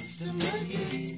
customer.